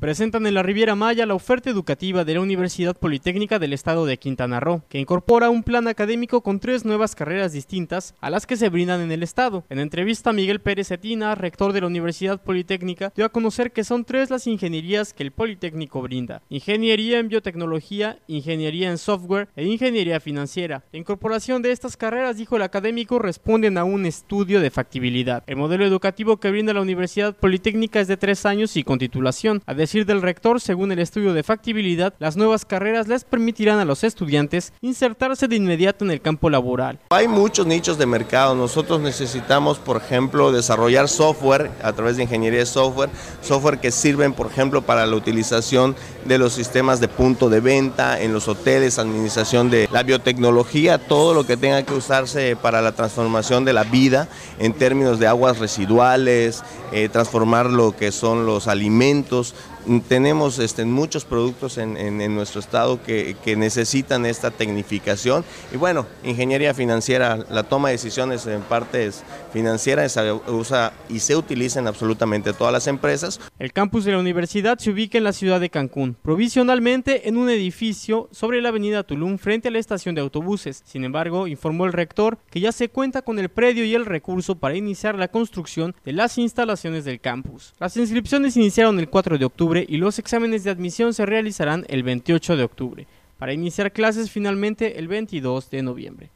Presentan en la Riviera Maya la oferta educativa de la Universidad Politécnica del Estado de Quintana Roo, que incorpora un plan académico con tres nuevas carreras distintas a las que se brindan en el Estado. En entrevista, Miguel Pérez Etina, rector de la Universidad Politécnica, dio a conocer que son tres las ingenierías que el Politécnico brinda. Ingeniería en biotecnología, ingeniería en software e ingeniería financiera. La incorporación de estas carreras, dijo el académico, responden a un estudio de factibilidad. El modelo educativo que brinda la Universidad Politécnica es de tres años y con titulación decir del rector, según el estudio de factibilidad, las nuevas carreras les permitirán a los estudiantes insertarse de inmediato en el campo laboral. Hay muchos nichos de mercado. Nosotros necesitamos, por ejemplo, desarrollar software a través de ingeniería de software, software que sirven, por ejemplo, para la utilización de los sistemas de punto de venta en los hoteles, administración de la biotecnología, todo lo que tenga que usarse para la transformación de la vida en términos de aguas residuales, eh, transformar lo que son los alimentos tenemos este, muchos productos en, nuestro estado que, necesitan esta tecnificación y bueno, ingeniería financiera, la toma de decisiones en partes financieras se usa y se utiliza en absolutamente todas las empresas. El campus de la universidad se ubica en la ciudad de Cancún, provisionalmente en un edificio sobre la avenida Tulum frente a la estación de autobuses. Sin embargo, informó el rector que ya se cuenta con el predio y el recurso para iniciar la construcción de las instalaciones del campus. Las inscripciones iniciaron el 4 de y los exámenes de admisión se realizarán el 28 de octubre, para iniciar clases finalmente el 22 de noviembre.